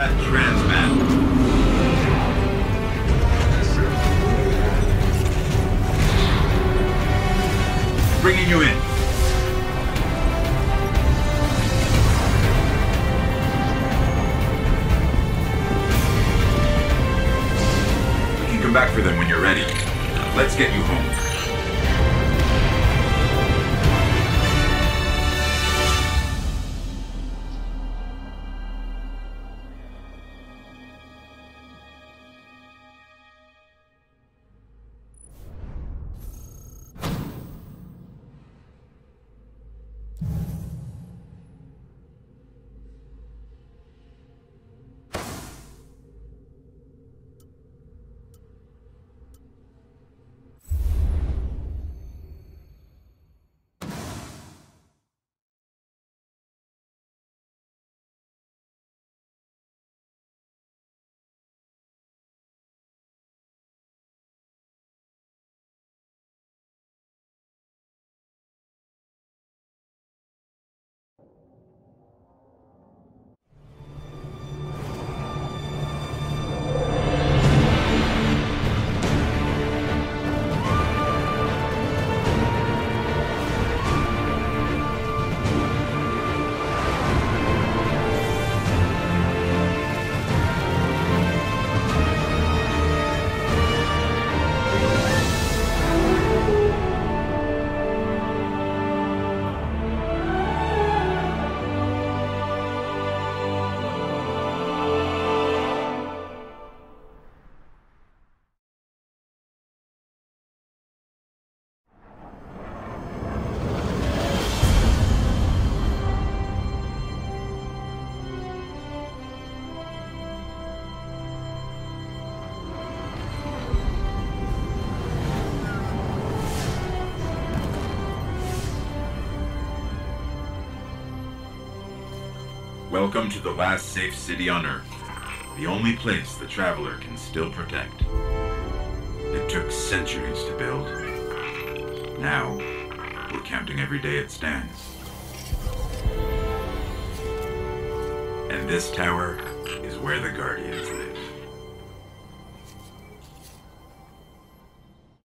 Transmat. Bringing you in. You can come back for them when you're ready. Let's get you home. Welcome to the last safe city on Earth. The only place the Traveler can still protect. It took centuries to build. Now, we're counting every day it stands. And this tower is where the Guardians live.